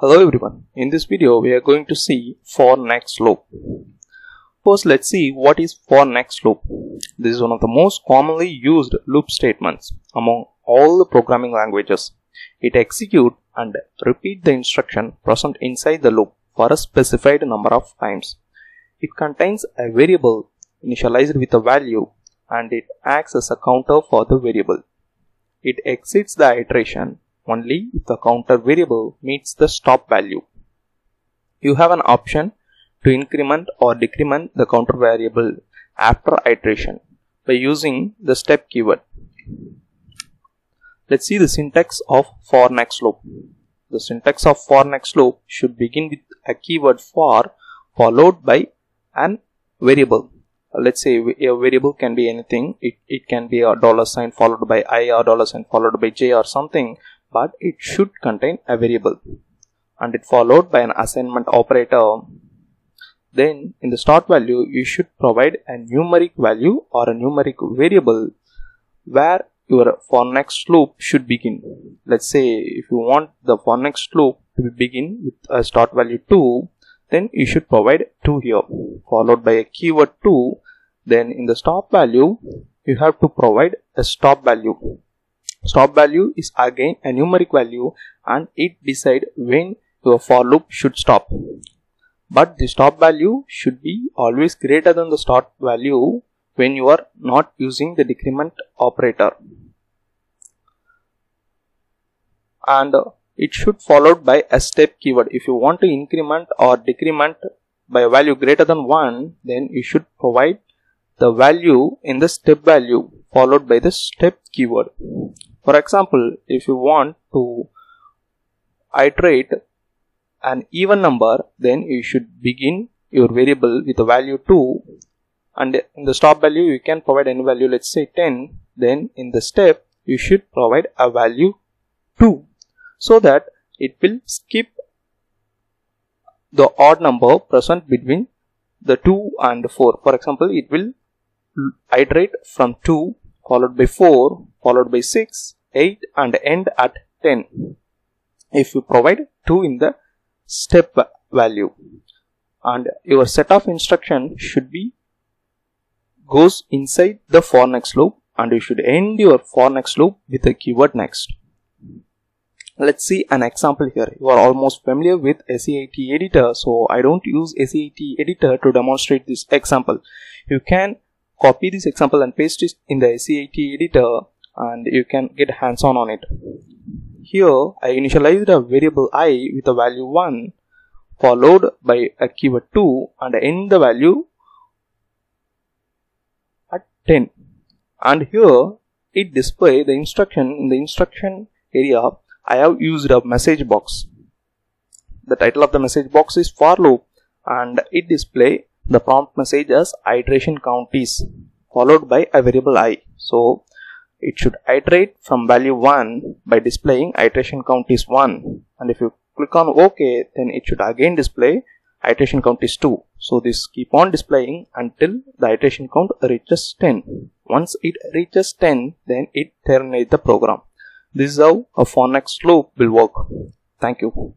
Hello everyone, in this video we are going to see for next loop. First let's see what is for next loop. This is one of the most commonly used loop statements among all the programming languages. It execute and repeat the instruction present inside the loop for a specified number of times. It contains a variable initialized with a value and it acts as a counter for the variable. It exits the iteration only if the counter variable meets the stop value. You have an option to increment or decrement the counter variable after iteration by using the step keyword. Let's see the syntax of for next loop. The syntax of for next loop should begin with a keyword for followed by an variable uh, let's say a variable can be anything it, it can be a dollar sign followed by i or dollar sign followed by j or something but it should contain a variable. And it followed by an assignment operator. Then in the start value you should provide a numeric value or a numeric variable where your for next loop should begin. Let's say if you want the for next loop to begin with a start value 2 then you should provide 2 here followed by a keyword To then in the stop value you have to provide a stop value stop value is again a numeric value and it decide when your for loop should stop. But the stop value should be always greater than the start value when you are not using the decrement operator. And it should followed by a step keyword. If you want to increment or decrement by a value greater than 1 then you should provide the value in the step value followed by the step keyword. For example if you want to iterate an even number then you should begin your variable with a value 2 and in the stop value you can provide any value let's say 10 then in the step you should provide a value 2 so that it will skip the odd number present between the 2 and 4. For example, it will iterate from 2 followed by 4 followed by 6, 8 and end at 10 if you provide 2 in the step value and your set of instruction should be goes inside the for next loop and you should end your for next loop with the keyword next. Let's see an example here. You are almost familiar with SciTE editor, so I don't use SciTE editor to demonstrate this example. You can copy this example and paste it in the SciTE editor and you can get hands-on on it. Here, I initialized a variable i with a value 1 followed by a keyword To and end the value at 10 and here it display the instruction in the instruction area I have used a message box. The title of the message box is for loop and it display the prompt message as iteration count is followed by a variable i. So it should iterate from value 1 by displaying iteration count is 1 and if you click on ok then it should again display iteration count is 2 so this keep on displaying until the iteration count reaches 10 once it reaches 10 then it terminates the program this is how a for next loop will work. Thank you.